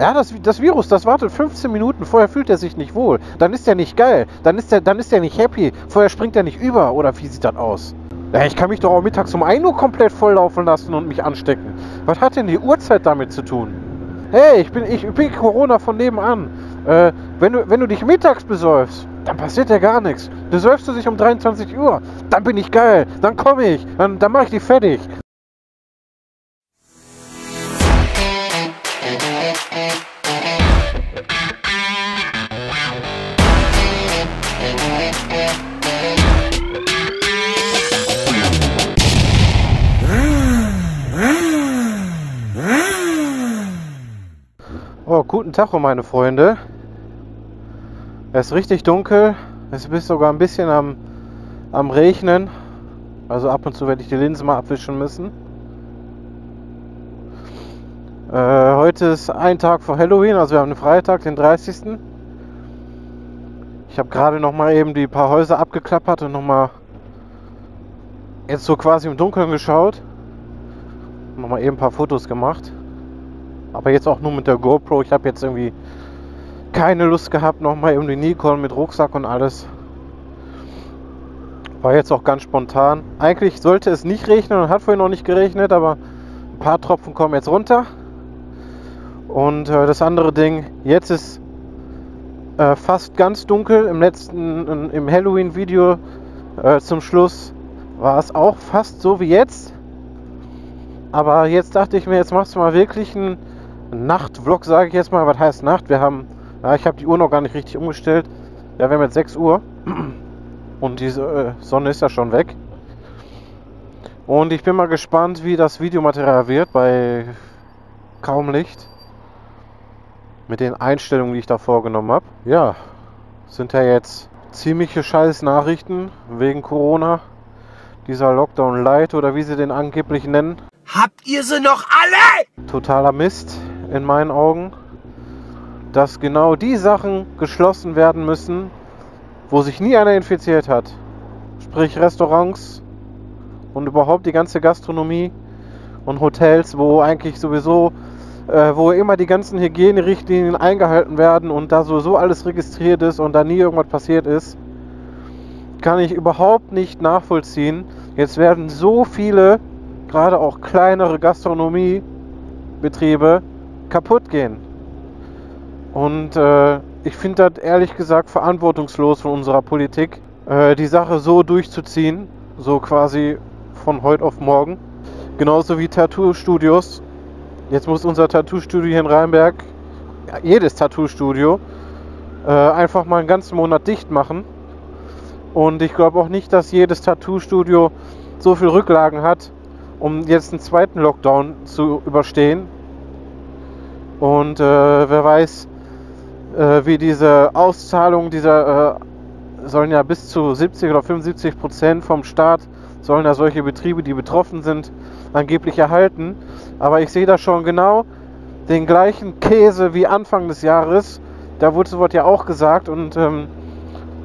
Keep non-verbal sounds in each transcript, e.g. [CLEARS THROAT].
Ja, das, das Virus, das wartet 15 Minuten, vorher fühlt er sich nicht wohl. Dann ist er nicht geil, dann ist er dann ist er nicht happy, vorher springt er nicht über oder wie sieht das aus? Ja, ich kann mich doch auch mittags um 1 Uhr komplett volllaufen lassen und mich anstecken. Was hat denn die Uhrzeit damit zu tun? Hey, ich bin, ich bin Corona von nebenan. Äh, wenn, du, wenn du dich mittags besäufst, dann passiert ja gar nichts. Besäufst du dich um 23 Uhr, dann bin ich geil, dann komme ich, dann, dann mache ich die fertig. Oh, guten Tag, meine Freunde. Es ist richtig dunkel. Es ist sogar ein bisschen am, am Regnen. Also ab und zu werde ich die Linse mal abwischen müssen. Äh, heute ist ein Tag vor Halloween, also wir haben den Freitag, den 30. Ich habe gerade noch mal eben die paar Häuser abgeklappert und noch mal jetzt so quasi im Dunkeln geschaut. Noch mal eben ein paar Fotos gemacht. Aber jetzt auch nur mit der GoPro. Ich habe jetzt irgendwie keine Lust gehabt, nochmal irgendwie Nikon mit Rucksack und alles. War jetzt auch ganz spontan. Eigentlich sollte es nicht regnen und hat vorhin noch nicht geregnet, aber ein paar Tropfen kommen jetzt runter. Und äh, das andere Ding, jetzt ist äh, fast ganz dunkel. Im letzten, im Halloween-Video äh, zum Schluss war es auch fast so wie jetzt. Aber jetzt dachte ich mir, jetzt machst du mal wirklich einen Nachtvlog, sage ich jetzt mal. Was heißt Nacht? Wir haben, ja, ich habe die Uhr noch gar nicht richtig umgestellt. Ja, wir haben jetzt 6 Uhr [CLEARS THROAT] und diese äh, Sonne ist ja schon weg. Und ich bin mal gespannt, wie das Videomaterial wird bei kaum Licht. Mit den Einstellungen, die ich da vorgenommen habe. Ja, sind ja jetzt ziemliche scheiß Nachrichten wegen Corona. Dieser Lockdown Light oder wie sie den angeblich nennen. Habt ihr sie noch alle? Totaler Mist in meinen Augen, dass genau die Sachen geschlossen werden müssen, wo sich nie einer infiziert hat. Sprich Restaurants und überhaupt die ganze Gastronomie und Hotels, wo eigentlich sowieso, äh, wo immer die ganzen Hygienerichtlinien eingehalten werden und da sowieso alles registriert ist und da nie irgendwas passiert ist, kann ich überhaupt nicht nachvollziehen. Jetzt werden so viele, gerade auch kleinere Gastronomiebetriebe, kaputt gehen. Und äh, ich finde das ehrlich gesagt verantwortungslos von unserer Politik, äh, die Sache so durchzuziehen, so quasi von heute auf morgen. Genauso wie Tattoo-Studios. Jetzt muss unser Tattoo-Studio hier in Rheinberg, ja, jedes Tattoo-Studio, äh, einfach mal einen ganzen Monat dicht machen. Und ich glaube auch nicht, dass jedes Tattoo-Studio so viel Rücklagen hat, um jetzt einen zweiten Lockdown zu überstehen. Und äh, wer weiß, äh, wie diese Auszahlung dieser äh, sollen ja bis zu 70 oder 75 Prozent vom Staat sollen ja solche Betriebe, die betroffen sind, angeblich erhalten. Aber ich sehe da schon genau den gleichen Käse wie Anfang des Jahres. Da wurde sowas ja auch gesagt und ähm,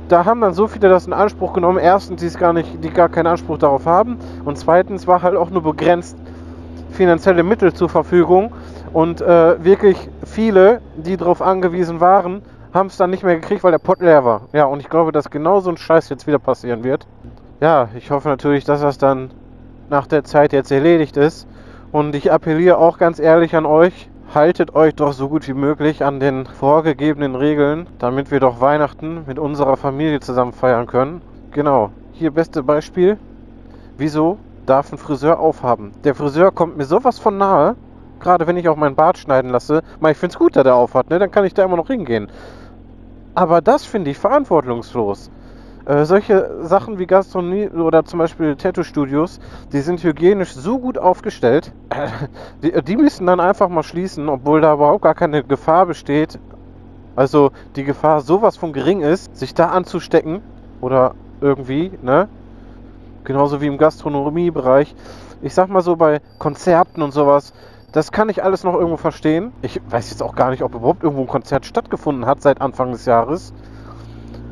da haben dann so viele das in Anspruch genommen. Erstens, die es gar nicht, die gar keinen Anspruch darauf haben und zweitens war halt auch nur begrenzt finanzielle Mittel zur Verfügung und äh, wirklich viele, die darauf angewiesen waren, haben es dann nicht mehr gekriegt, weil der Pott leer war. Ja, und ich glaube, dass genau so ein Scheiß jetzt wieder passieren wird. Ja, ich hoffe natürlich, dass das dann nach der Zeit jetzt erledigt ist. Und ich appelliere auch ganz ehrlich an euch, haltet euch doch so gut wie möglich an den vorgegebenen Regeln, damit wir doch Weihnachten mit unserer Familie zusammen feiern können. Genau, hier beste Beispiel. Wieso darf ein Friseur aufhaben? Der Friseur kommt mir sowas von nahe, gerade wenn ich auch meinen Bart schneiden lasse, mal ich finde es gut, dass er auf hat, ne? dann kann ich da immer noch hingehen. Aber das finde ich verantwortungslos. Äh, solche Sachen wie Gastronomie oder zum Beispiel Tattoo-Studios, die sind hygienisch so gut aufgestellt, [LAUGHS] die, die müssen dann einfach mal schließen, obwohl da überhaupt gar keine Gefahr besteht. Also die Gefahr sowas von gering ist, sich da anzustecken oder irgendwie, ne? Genauso wie im Gastronomiebereich. Ich sag mal so bei Konzerten und sowas, das kann ich alles noch irgendwo verstehen. Ich weiß jetzt auch gar nicht, ob überhaupt irgendwo ein Konzert stattgefunden hat seit Anfang des Jahres.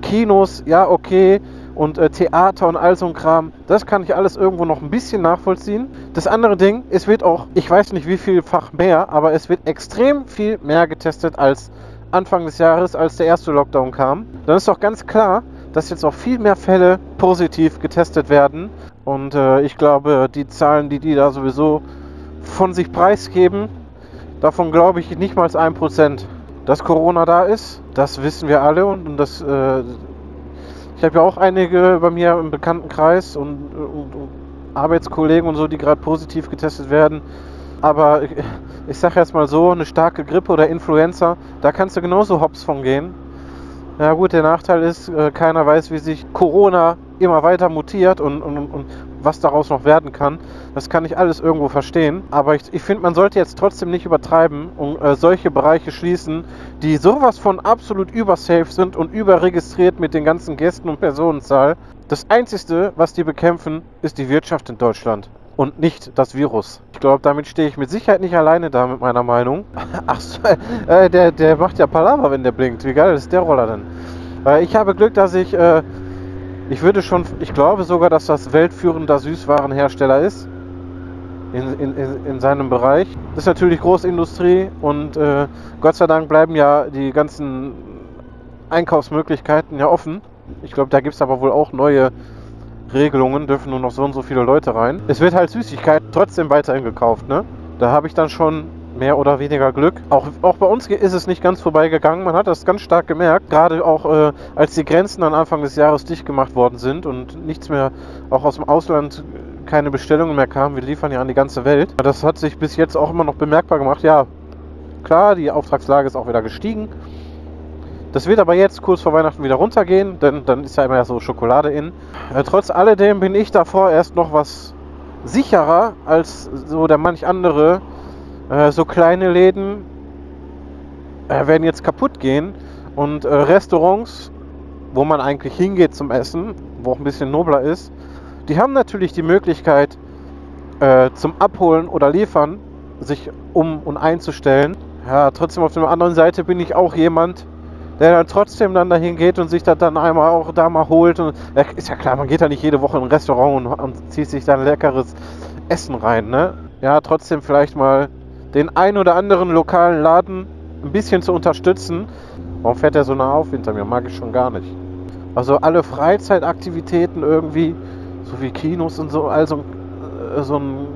Kinos, ja, okay. Und äh, Theater und all so ein Kram, das kann ich alles irgendwo noch ein bisschen nachvollziehen. Das andere Ding, es wird auch, ich weiß nicht wie vielfach mehr, aber es wird extrem viel mehr getestet als Anfang des Jahres, als der erste Lockdown kam. Dann ist doch ganz klar, dass jetzt auch viel mehr Fälle positiv getestet werden. Und äh, ich glaube, die Zahlen, die die da sowieso von sich preisgeben, davon glaube ich nicht mal ein Prozent. Dass Corona da ist, das wissen wir alle und, und das, äh, ich habe ja auch einige bei mir im Bekanntenkreis und, und, und Arbeitskollegen und so, die gerade positiv getestet werden. Aber ich, ich sage jetzt mal so, eine starke Grippe oder Influenza, da kannst du genauso hops von gehen. Ja gut, der Nachteil ist, äh, keiner weiß, wie sich Corona immer weiter mutiert und, und, und was daraus noch werden kann. Das kann ich alles irgendwo verstehen. Aber ich, ich finde, man sollte jetzt trotzdem nicht übertreiben und äh, solche Bereiche schließen, die sowas von absolut übersafe sind und überregistriert mit den ganzen Gästen und Personenzahl. Das Einzige, was die bekämpfen, ist die Wirtschaft in Deutschland und nicht das Virus. Ich glaube, damit stehe ich mit Sicherheit nicht alleine da mit meiner Meinung. [LAUGHS] Ach so, äh, der, der macht ja Palaver, wenn der blinkt. Wie geil ist der Roller denn? Äh, ich habe Glück, dass ich, äh, ich würde schon, ich glaube sogar, dass das weltführender Süßwarenhersteller ist. In, in, in, seinem Bereich. Das ist natürlich Großindustrie und äh, Gott sei Dank bleiben ja die ganzen Einkaufsmöglichkeiten ja offen. Ich glaube, da gibt es aber wohl auch neue Regelungen, dürfen nur noch so und so viele Leute rein. Es wird halt Süßigkeit trotzdem weiterhin gekauft, ne? Da habe ich dann schon mehr oder weniger Glück. Auch, auch bei uns ist es nicht ganz vorbeigegangen. Man hat das ganz stark gemerkt. Gerade auch äh, als die Grenzen am Anfang des Jahres dicht gemacht worden sind und nichts mehr auch aus dem Ausland keine Bestellungen mehr kamen. Wir liefern ja an die ganze Welt. Das hat sich bis jetzt auch immer noch bemerkbar gemacht. Ja, klar, die Auftragslage ist auch wieder gestiegen. Das wird aber jetzt kurz vor Weihnachten wieder runtergehen, denn dann ist ja immer so Schokolade in. Äh, trotz alledem bin ich davor erst noch was sicherer als so der manch andere. Äh, so kleine Läden äh, werden jetzt kaputt gehen und äh, Restaurants, wo man eigentlich hingeht zum Essen, wo auch ein bisschen nobler ist, die haben natürlich die Möglichkeit äh, zum Abholen oder Liefern sich um und einzustellen. Ja, trotzdem auf der anderen Seite bin ich auch jemand, der dann trotzdem dann dahin geht und sich das dann einmal auch da mal holt. Und ja, ist ja klar, man geht da nicht jede Woche in ein Restaurant und, und zieht sich dann leckeres Essen rein, ne? Ja, trotzdem vielleicht mal den ein oder anderen lokalen Laden ein bisschen zu unterstützen. Warum fährt der so nah auf hinter mir? Mag ich schon gar nicht. Also alle Freizeitaktivitäten irgendwie, so wie Kinos und so, also so ein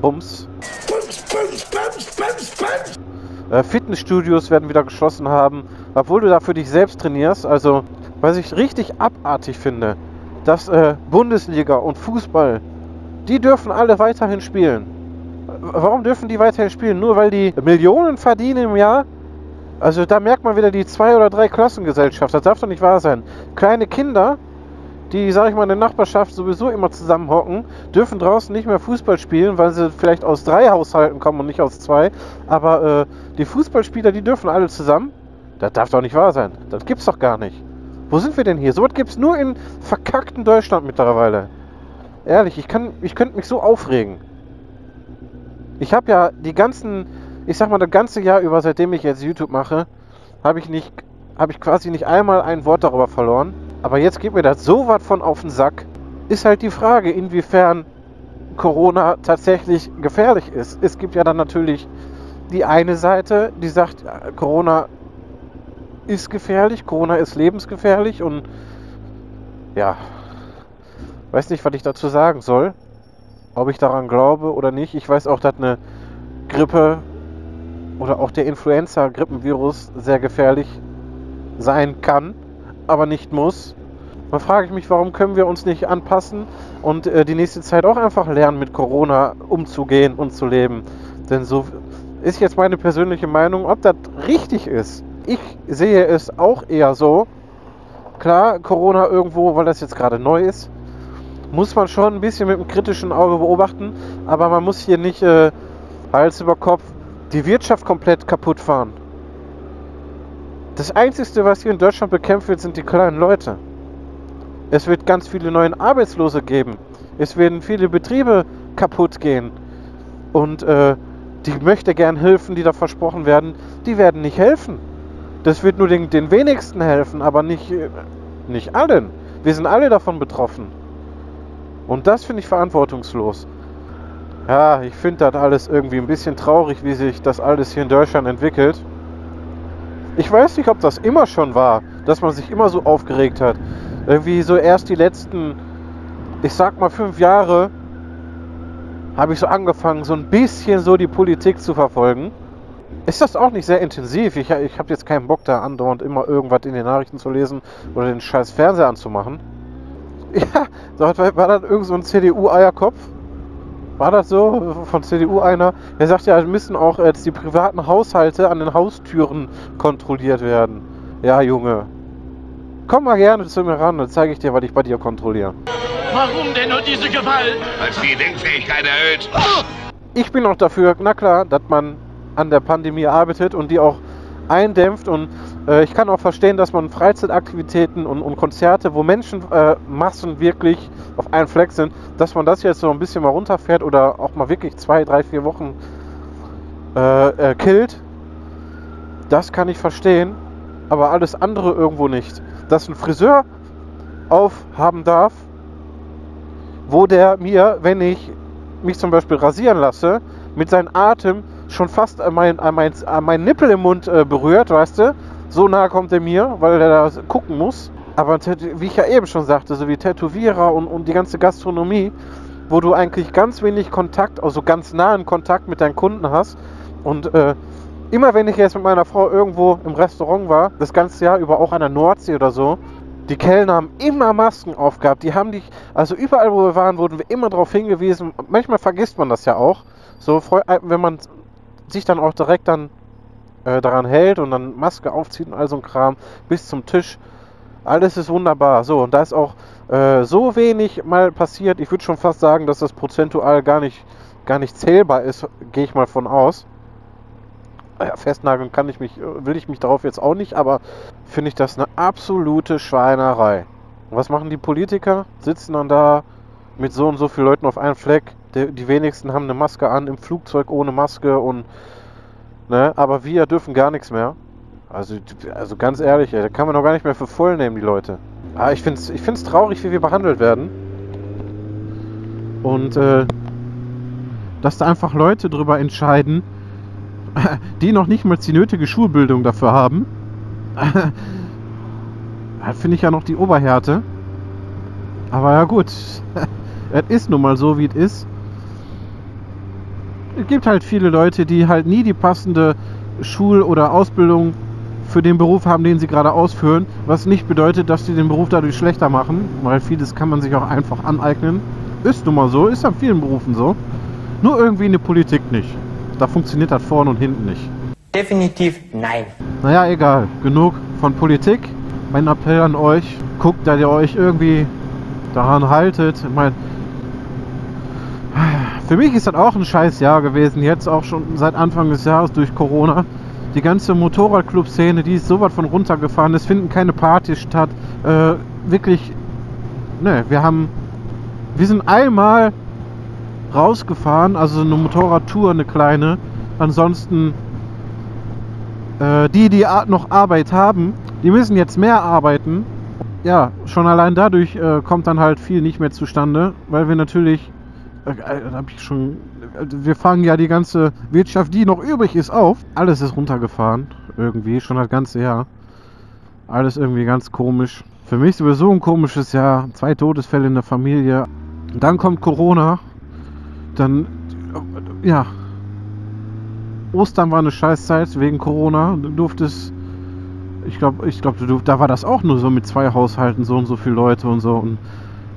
Bums. Bums, Bums, Bums, Bums, Bums. Äh, Fitnessstudios werden wieder geschlossen haben, obwohl du da für dich selbst trainierst. Also, was ich richtig abartig finde, dass äh, Bundesliga und Fußball, die dürfen alle weiterhin spielen. Warum dürfen die weiterhin spielen? Nur weil die Millionen verdienen im Jahr? Also da merkt man wieder die zwei oder drei Klassengesellschaft. Das darf doch nicht wahr sein. Kleine Kinder die, sag ich mal, in der Nachbarschaft sowieso immer zusammenhocken, dürfen draußen nicht mehr Fußball spielen, weil sie vielleicht aus drei Haushalten kommen und nicht aus zwei. Aber äh, die Fußballspieler, die dürfen alle zusammen. Das darf doch nicht wahr sein. Das gibt's doch gar nicht. Wo sind wir denn hier? So was gibt's nur in verkackten Deutschland mittlerweile. Ehrlich, ich, ich könnte mich so aufregen. Ich habe ja die ganzen, ich sag mal, das ganze Jahr über, seitdem ich jetzt YouTube mache, habe ich nicht, habe ich quasi nicht einmal ein Wort darüber verloren. Aber jetzt geht mir das so was von auf den Sack. Ist halt die Frage, inwiefern Corona tatsächlich gefährlich ist. Es gibt ja dann natürlich die eine Seite, die sagt, Corona ist gefährlich, Corona ist lebensgefährlich und ja, weiß nicht, was ich dazu sagen soll. Ob ich daran glaube oder nicht. Ich weiß auch, dass eine Grippe oder auch der Influenza-Grippenvirus sehr gefährlich sein kann aber nicht muss. Da frage ich mich, warum können wir uns nicht anpassen und äh, die nächste Zeit auch einfach lernen, mit Corona umzugehen und zu leben. Denn so ist jetzt meine persönliche Meinung, ob das richtig ist. Ich sehe es auch eher so. Klar, Corona irgendwo, weil das jetzt gerade neu ist, muss man schon ein bisschen mit einem kritischen Auge beobachten, aber man muss hier nicht äh, Hals über Kopf die Wirtschaft komplett kaputt fahren. Das Einzige, was hier in Deutschland bekämpft wird, sind die kleinen Leute. Es wird ganz viele neue Arbeitslose geben. Es werden viele Betriebe kaputt gehen. Und äh, die möchte gern Hilfen, die da versprochen werden, die werden nicht helfen. Das wird nur den, den wenigsten helfen, aber nicht, äh, nicht allen. Wir sind alle davon betroffen. Und das finde ich verantwortungslos. Ja, ich finde das alles irgendwie ein bisschen traurig, wie sich das alles hier in Deutschland entwickelt. Ich weiß nicht, ob das immer schon war, dass man sich immer so aufgeregt hat. Irgendwie so erst die letzten, ich sag mal fünf Jahre, habe ich so angefangen, so ein bisschen so die Politik zu verfolgen. Ist das auch nicht sehr intensiv? Ich, ich habe jetzt keinen Bock da andauernd immer irgendwas in den Nachrichten zu lesen oder den scheiß Fernseher anzumachen. [LAUGHS] Ja, war, war das irgend so ein CDU-Eierkopf? War das so? Von CDU einer? Er sagt ja, müssen auch jetzt die privaten Haushalte an den Haustüren kontrolliert werden. Ja, Junge. Komm mal gerne zu mir ran, dann zeige ich dir, was ich bei dir kontrolliere. Warum denn nur diese Gewalt? Als die Denkfähigkeit erhöht. Ich bin auch dafür, na klar, dass man an der Pandemie arbeitet und die auch eindämpft. Und äh, ich kann auch verstehen, dass man Freizeitaktivitäten und, und Konzerte, wo Menschenmassen äh, wirklich auf einen Fleck sind, dass man das jetzt so ein bisschen mal runterfährt oder auch mal wirklich zwei, drei, vier Wochen äh, äh, killt. Das kann ich verstehen, aber alles andere irgendwo nicht. Dass ein Friseur aufhaben darf, wo der mir, wenn ich mich zum Beispiel rasieren lasse, mit seinem Atem schon fast an mein, an mein, an mein Nippel im Mund äh, berührt, weißt du? So nah kommt er mir, weil er da gucken muss. Aber wie ich ja eben schon sagte, so wie Tätowierer und, und die ganze Gastronomie, wo du eigentlich ganz wenig Kontakt, also ganz nahen Kontakt mit deinen Kunden hast. Und äh, immer wenn ich jetzt mit meiner Frau irgendwo im Restaurant war, das ganze Jahr über auch an der Nordsee oder so, die Kellner haben immer Masken aufgehabt. Die haben dich, also überall, wo wir waren, wurden wir immer darauf hingewiesen. Manchmal vergisst man das ja auch. So, wenn man sich dann auch direkt dann äh, daran hält und dann Maske aufzieht und all so ein Kram bis zum Tisch. Alles ist wunderbar. So, und da ist auch äh, so wenig mal passiert. Ich würde schon fast sagen, dass das prozentual gar nicht, gar nicht zählbar ist, gehe ich mal von aus. Ja, festnageln kann ich mich, will ich mich darauf jetzt auch nicht, aber finde ich das eine absolute Schweinerei. was machen die Politiker? Sitzen dann da mit so und so vielen Leuten auf einem Fleck, die wenigsten haben eine Maske an, im Flugzeug ohne Maske und ne, aber wir dürfen gar nichts mehr. Also, also ganz ehrlich, ey, da kann man doch gar nicht mehr für voll nehmen, die Leute. Aber ah, ich finde es ich find's traurig, wie wir behandelt werden. Und äh, dass da einfach Leute drüber entscheiden, [LAUGHS] die noch nicht mal die nötige Schulbildung dafür haben. [LAUGHS] finde ich ja noch die Oberhärte. Aber ja gut, [LAUGHS] es ist nun mal so, wie es ist es gibt halt viele Leute, die halt nie die passende Schul- oder Ausbildung für den Beruf haben, den sie gerade ausführen, was nicht bedeutet, dass sie den Beruf dadurch schlechter machen, weil vieles kann man sich auch einfach aneignen. Ist nun mal so, ist an vielen Berufen so. Nur irgendwie in der Politik nicht. Da funktioniert das vorne und hinten nicht. Definitiv nein. Naja, egal. Genug von Politik. Mein Appell an euch, guckt, dass ihr euch irgendwie daran haltet. Ich meine, für mich ist das auch ein scheiß Jahr gewesen, jetzt auch schon seit Anfang des Jahres durch Corona. Die ganze Motorradclub-Szene, die ist so weit von runtergefahren, es finden keine Partys statt. Äh, wirklich, ne, wir haben, wir sind einmal rausgefahren, also eine Motorradtour, eine kleine. Ansonsten, äh, die, die noch Arbeit haben, die müssen jetzt mehr arbeiten. Ja, schon allein dadurch äh, kommt dann halt viel nicht mehr zustande, weil wir natürlich habe ich schon. Also wir fangen ja die ganze Wirtschaft, die noch übrig ist, auf. Alles ist runtergefahren. Irgendwie, schon das ganze Jahr. Alles irgendwie ganz komisch. Für mich sowieso ein komisches Jahr. Zwei Todesfälle in der Familie. Dann kommt Corona. Dann, äh, ja. Ostern war eine Scheißzeit wegen Corona. Du durftest. Ich glaube, ich glaube, da war das auch nur so mit zwei Haushalten, so und so viele Leute und so. Und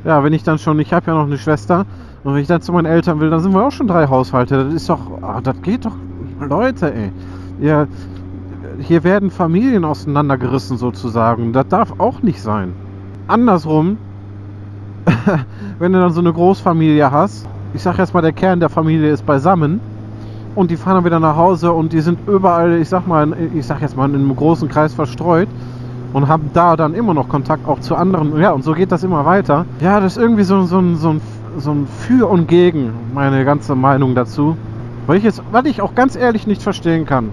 ja, wenn ich dann schon, ich habe ja noch eine Schwester, und wenn ich dann zu meinen Eltern will, dann sind wir auch schon drei Haushalte. Das ist doch, ach, das geht doch, Leute, ey. Ja, hier werden Familien auseinandergerissen sozusagen. Das darf auch nicht sein. Andersrum, [LAUGHS] wenn du dann so eine Großfamilie hast, ich sag jetzt mal, der Kern der Familie ist beisammen und die fahren dann wieder nach Hause und die sind überall, ich sag mal, ich sag jetzt mal, in einem großen Kreis verstreut und haben da dann immer noch Kontakt auch zu anderen. Ja, und so geht das immer weiter. Ja, das ist irgendwie so, so, so, ein, so ein Für und Gegen, meine ganze Meinung dazu. Weil ich jetzt, weil ich auch ganz ehrlich nicht verstehen kann.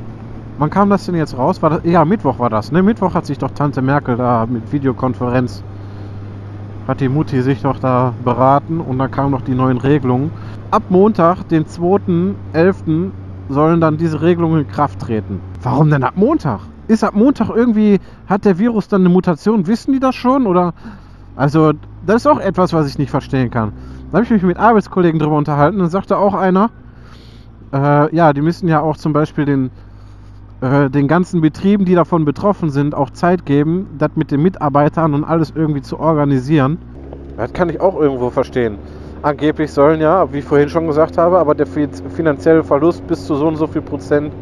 Wann kam das denn jetzt raus? War das, ja, Mittwoch war das, ne? Mittwoch hat sich doch Tante Merkel da mit Videokonferenz hat die Mutti sich noch da beraten und dann kamen noch die neuen Regelungen. Ab Montag, den 2.11., sollen dann diese Regelungen in Kraft treten. Warum denn ab Montag? Ist ab Montag irgendwie, hat der Virus dann eine Mutation? Wissen die das schon? Oder? Also, das ist auch etwas, was ich nicht verstehen kann. Da habe ich mich mit Arbeitskollegen drüber unterhalten und sagte auch einer, äh, ja, die müssen ja auch zum Beispiel den, äh, den ganzen Betrieben, die davon betroffen sind, auch Zeit geben, das mit den Mitarbeitern und alles irgendwie zu organisieren. Das kann ich auch irgendwo verstehen. Angeblich sollen ja, wie ich vorhin schon gesagt habe, aber der finanzielle Verlust bis zu so und so viel Prozent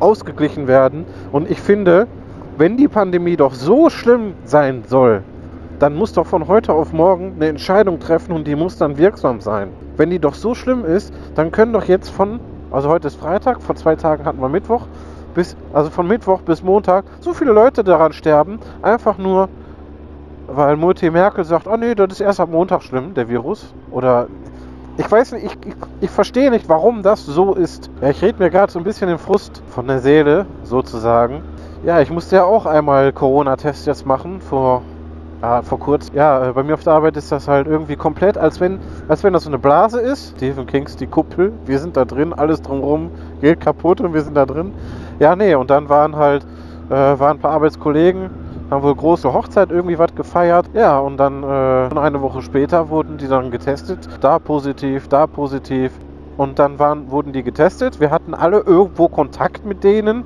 ausgeglichen werden. Und ich finde, wenn die Pandemie doch so schlimm sein soll, dann muss doch von heute auf morgen eine Entscheidung treffen und die muss dann wirksam sein. Wenn die doch so schlimm ist, dann können doch jetzt von, also heute ist Freitag, vor zwei Tagen hatten wir Mittwoch, bis, also von Mittwoch bis Montag so viele Leute daran sterben, einfach nur, weil Mutti Merkel sagt, oh nee, das ist erst am Montag schlimm, der Virus. Oder ich weiß nicht, ich, ich, ich verstehe nicht, warum das so ist. Ja, ich rede mir gerade so ein bisschen den Frust von der Seele, sozusagen. Ja, ich musste ja auch einmal Corona-Test jetzt machen, vor, ja, vor kurzem. Ja, äh, bei mir auf der Arbeit ist das halt irgendwie komplett, als wenn, als wenn das so eine Blase ist. Stephen Kings, die Kuppel, wir sind da drin, alles drumherum geht kaputt und wir sind da drin. Ja, nee, und dann waren halt, äh, waren ein paar Arbeitskollegen, haben wohl große Hochzeit irgendwie was gefeiert. Ja, und dann äh, eine Woche später wurden die dann getestet. Da positiv, da positiv. Und dann waren, wurden die getestet. Wir hatten alle irgendwo Kontakt mit denen.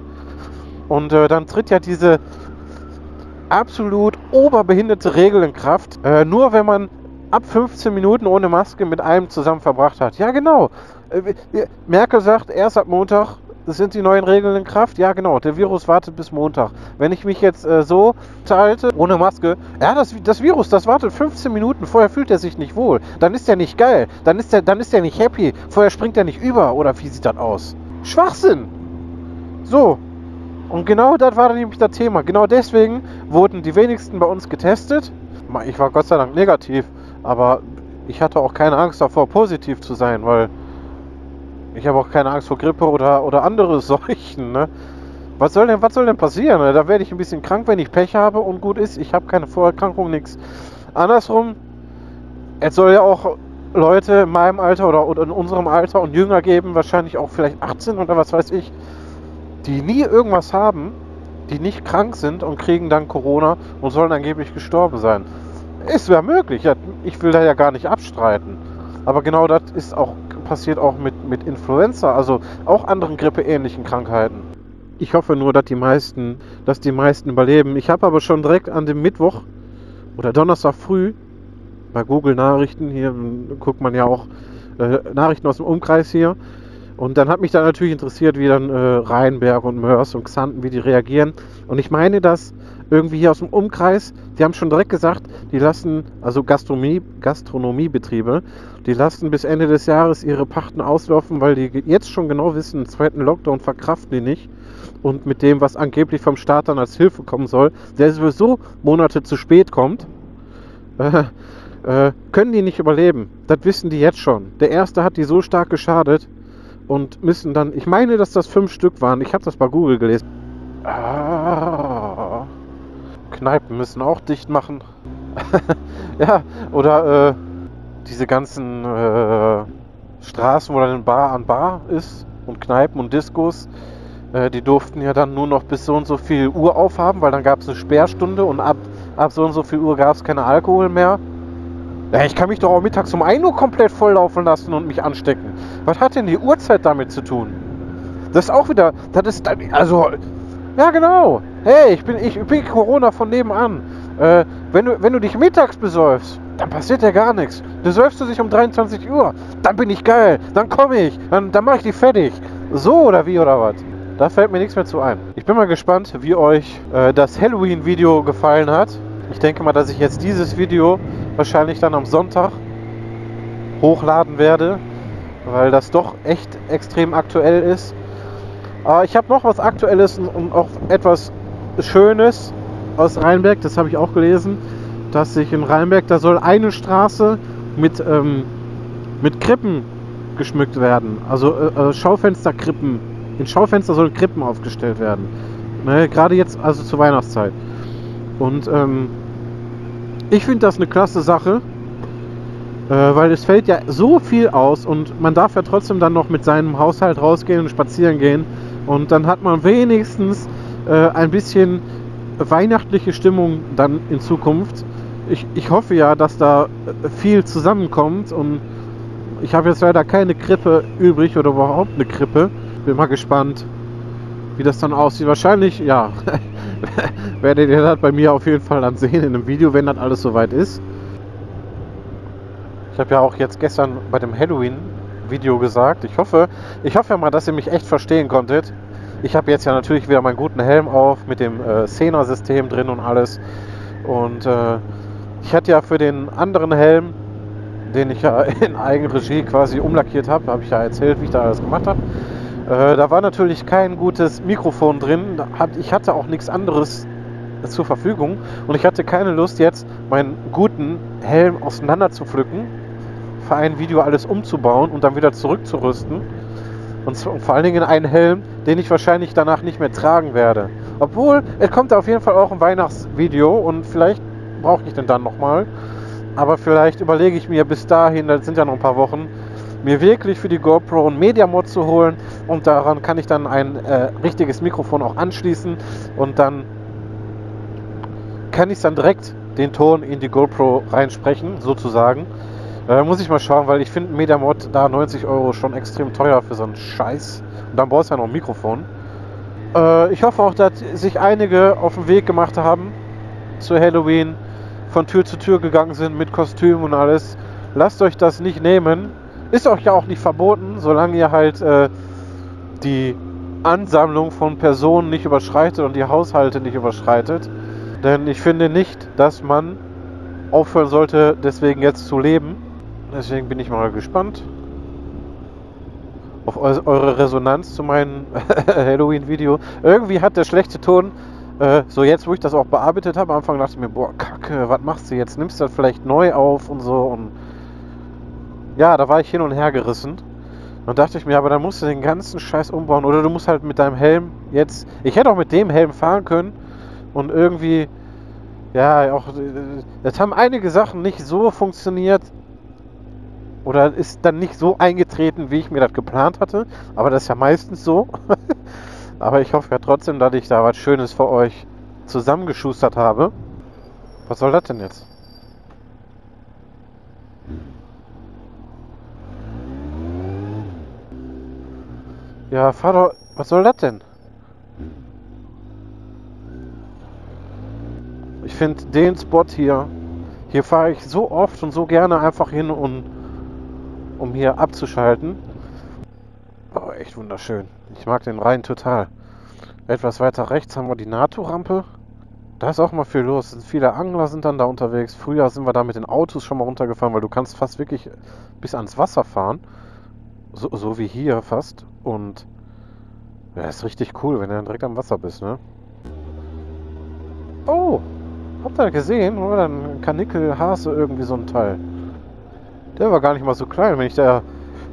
Und äh, dann tritt ja diese absolut oberbehinderte Regel in Kraft. Äh, nur wenn man ab 15 Minuten ohne Maske mit einem zusammen verbracht hat. Ja, genau. Äh, Merkel sagt, erst ab Montag sind die neuen Regeln in Kraft? Ja, genau. Der Virus wartet bis Montag. Wenn ich mich jetzt äh, so halte, ohne Maske, ja, das, das Virus, das wartet 15 Minuten. Vorher fühlt er sich nicht wohl. Dann ist er nicht geil. Dann ist er dann ist er nicht happy. Vorher springt er nicht über. Oder wie sieht das aus? Schwachsinn! So. Und genau das war nämlich das Thema. Genau deswegen wurden die wenigsten bei uns getestet. Ich war Gott sei Dank negativ. Aber ich hatte auch keine Angst davor, positiv zu sein, weil ich habe auch keine Angst vor Grippe oder, oder andere [LAUGHS] Seuchen, ne? Was soll denn, was soll denn passieren? Ne? Da werde ich ein bisschen krank, wenn ich Pech habe und gut ist. Ich habe keine Vorerkrankung, nichts. Andersrum, es soll ja auch Leute in meinem Alter oder, oder in unserem Alter und jünger geben, wahrscheinlich auch vielleicht 18 oder was weiß ich, die nie irgendwas haben, die nicht krank sind und kriegen dann Corona und sollen angeblich gestorben sein. Ist ja möglich. Ich will da ja gar nicht abstreiten. Aber genau das ist auch passiert auch mit, mit Influenza, also auch anderen grippeähnlichen Krankheiten. Ich hoffe nur, dass die meisten, dass die meisten überleben. Ich habe aber schon direkt an dem Mittwoch oder Donnerstag früh bei Google Nachrichten, hier guckt man ja auch äh, Nachrichten aus dem Umkreis hier. Und dann hat mich da natürlich interessiert, wie dann äh, Rheinberg und Mörs und Xanten, wie die reagieren. Und ich meine, dass irgendwie hier aus dem Umkreis, die haben schon direkt gesagt, die lassen, also Gastronomie, Gastronomiebetriebe, die lassen bis Ende des Jahres ihre Pachten auslaufen, weil die jetzt schon genau wissen, einen zweiten Lockdown verkraften die nicht. Und mit dem, was angeblich vom Staat dann als Hilfe kommen soll, der sowieso Monate zu spät kommt, [LAUGHS] äh, äh, können die nicht überleben. Das wissen die jetzt schon. Der erste hat die so stark geschadet und müssen dann, ich meine, dass das fünf Stück waren. Ich habe das bei Google gelesen. Ah, Kneipen müssen auch dicht machen. [LAUGHS] ja, oder äh, diese ganzen äh, Straßen, wo dann Bar an Bar ist und Kneipen und Diskos, äh, die durften ja dann nur noch bis so und so viel Uhr aufhaben, weil dann gab es eine Sperrstunde und ab, ab so und so viel Uhr gab es keinen Alkohol mehr. Ja, ich kann mich doch auch mittags um 1 Uhr komplett volllaufen lassen und mich anstecken. Was hat denn die Uhrzeit damit zu tun? Das ist auch wieder, das ist, also, ja genau. Hey, ich bin, ich bin Corona von nebenan. Äh, wenn, du, wenn du dich mittags besäufst, dann passiert ja gar nichts. Du säufst du dich um 23 Uhr, dann bin ich geil, dann komme ich, dann, dann mache ich die fertig. So oder wie oder was? Da fällt mir nichts mehr zu ein. Ich bin mal gespannt, wie euch äh, das Halloween-Video gefallen hat. Ich denke mal, dass ich jetzt dieses Video wahrscheinlich dann am Sonntag hochladen werde, weil das doch echt extrem aktuell ist. Aber ich habe noch was Aktuelles und auch etwas Schönes aus Rheinberg, das habe ich auch gelesen, dass sich in Rheinberg, da soll eine Straße mit, ähm, mit Krippen geschmückt werden. Also äh, äh Schaufensterkrippen. In Schaufenster sollen Krippen aufgestellt werden. Ne, Gerade jetzt, also zur Weihnachtszeit. Und ähm, Ich finde das eine klasse Sache, äh, weil es fällt ja so viel aus und man darf ja trotzdem dann noch mit seinem Haushalt rausgehen und spazieren gehen und dann hat man wenigstens äh, ein bisschen weihnachtliche Stimmung dann in Zukunft. Ich, ich hoffe ja, dass da äh, viel zusammenkommt und ich habe jetzt leider keine Krippe übrig oder überhaupt eine Krippe. Bin mal gespannt, wie das dann aussieht. Wahrscheinlich, ja, [LAUGHS] werdet ihr das bei mir auf jeden Fall dann sehen in einem Video, wenn das alles soweit ist. Ich habe ja auch jetzt gestern bei dem Halloween-Video gesagt, ich hoffe, ich hoffe mal, dass ihr mich echt verstehen konntet. Ich habe jetzt ja natürlich wieder meinen guten Helm auf mit dem äh, Sena-System drin und alles. Und äh, ich hatte ja für den anderen Helm, den ich ja [LAUGHS] in Eigenregie quasi umlackiert habe, habe ich ja erzählt, wie ich da alles gemacht habe. Äh, da war natürlich kein gutes Mikrofon drin. Ich hatte auch nichts anderes zur Verfügung und ich hatte keine Lust jetzt meinen guten Helm auseinander zu pflücken, für ein Video alles umzubauen und dann wieder zurückzurüsten. Und vor allen Dingen einen Helm, den ich wahrscheinlich danach nicht mehr tragen werde. Obwohl, es kommt auf jeden Fall auch ein Weihnachtsvideo und vielleicht brauche ich den dann nochmal. Aber vielleicht überlege ich mir bis dahin, das sind ja noch ein paar Wochen, mir wirklich für die GoPro ein Media Mod zu holen und daran kann ich dann ein äh, richtiges Mikrofon auch anschließen und dann kann ich dann direkt den Ton in die GoPro reinsprechen, sozusagen. Äh, muss ich mal schauen, weil ich finde Media Mod da 90 Euro schon extrem teuer für so einen Scheiß. Und dann brauchst du ja noch ein Mikrofon. Äh, ich hoffe auch, dass sich einige auf den Weg gemacht haben zu Halloween, von Tür zu Tür gegangen sind mit Kostüm und alles. Lasst euch das nicht nehmen. Ist euch ja auch nicht verboten, solange ihr halt äh, die Ansammlung von Personen nicht überschreitet und die Haushalte nicht überschreitet. Denn ich finde nicht, dass man aufhören sollte, deswegen jetzt zu leben. Deswegen bin ich mal gespannt auf eure Resonanz zu meinem [LAUGHS] Halloween-Video. Irgendwie hat der schlechte Ton, äh, so jetzt, wo ich das auch bearbeitet habe, am Anfang dachte ich mir, boah, kacke, was machst du jetzt? Nimmst du das vielleicht neu auf und so und ja, da war ich hin und her gerissen. Dann dachte ich mir, aber dann musst du den ganzen Scheiß umbauen. Oder du musst halt mit deinem Helm jetzt. Ich hätte auch mit dem Helm fahren können. Und irgendwie. Ja, auch. Es haben einige Sachen nicht so funktioniert. Oder ist dann nicht so eingetreten, wie ich mir das geplant hatte. Aber das ist ja meistens so. [LAUGHS] aber ich hoffe ja trotzdem, dass ich da was Schönes für euch zusammengeschustert habe. Was soll das denn jetzt? Ja, fahr doch. Was soll das denn? Ich finde den Spot hier. Hier fahre ich so oft und so gerne einfach hin, um, um hier abzuschalten. Oh, echt wunderschön. Ich mag den Rhein total. Etwas weiter rechts haben wir die NATO-Rampe. Da ist auch mal viel los. Viele Angler sind dann da unterwegs. Früher sind wir da mit den Autos schon mal runtergefahren, weil du kannst fast wirklich bis ans Wasser fahren. So, so wie hier fast. Und ja, ist richtig cool, wenn du dann direkt am Wasser bist, ne? Oh! Habt ihr gesehen? Oder ein Kanickelhase irgendwie so ein Teil. Der war gar nicht mal so klein. Wenn ich da.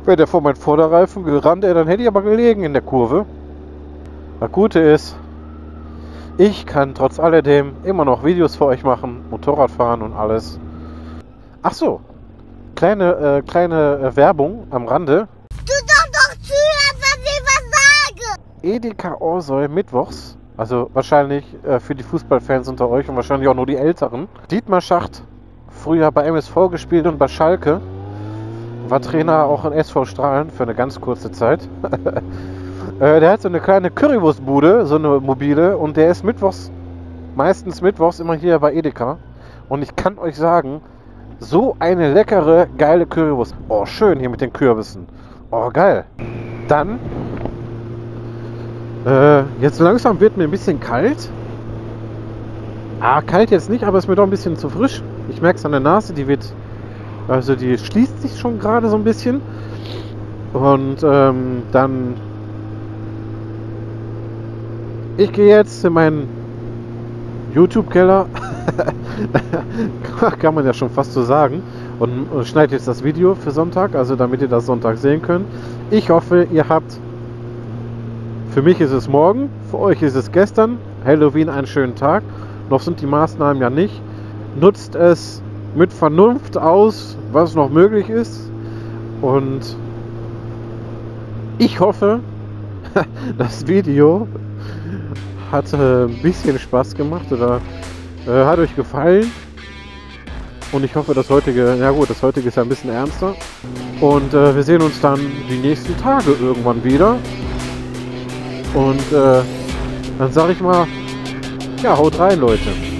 Wäre der vor meinen Vorderreifen gerannt, dann hätte ich aber gelegen in der Kurve. Das Gute ist, ich kann trotz alledem immer noch Videos für euch machen, Motorrad fahren und alles. Ach so, kleine, äh, kleine äh, Werbung am Rande. Edeka Orsoy mittwochs. Also wahrscheinlich äh, für die Fußballfans unter euch und wahrscheinlich auch nur die Älteren. Dietmar Schacht, früher bei MSV gespielt und bei Schalke. War Trainer auch in SV Strahlen für eine ganz kurze Zeit. [LAUGHS] äh, der hat so eine kleine Currywurstbude, so eine mobile. Und der ist mittwochs, meistens mittwochs immer hier bei Edeka. Und ich kann euch sagen, so eine leckere, geile Currywurst. Oh, schön hier mit den Kürbissen. Oh, geil. Dann äh, jetzt langsam wird mir ein bisschen kalt. Ah, kalt jetzt nicht, aber es ist mir doch ein bisschen zu frisch. Ich merke es an der Nase, die wird, also die schließt sich schon gerade so ein bisschen. Und ähm, dann, ich gehe jetzt in meinen YouTube-Keller, [LAUGHS] kann man ja schon fast so sagen, und schneide jetzt das Video für Sonntag, also damit ihr das Sonntag sehen könnt. Ich hoffe, ihr habt für mich ist es morgen, für euch ist es gestern. Halloween einen schönen Tag. Noch sind die Maßnahmen ja nicht nutzt es mit Vernunft aus, was noch möglich ist. Und ich hoffe, [LAUGHS] das Video hat äh, ein bisschen Spaß gemacht oder äh, hat euch gefallen. Und ich hoffe, das heutige, ja gut, das heutige ist ja ein bisschen ernster. Und äh, wir sehen uns dann die nächsten Tage irgendwann wieder. Und äh, dann sage ich mal, ja, haut rein, Leute.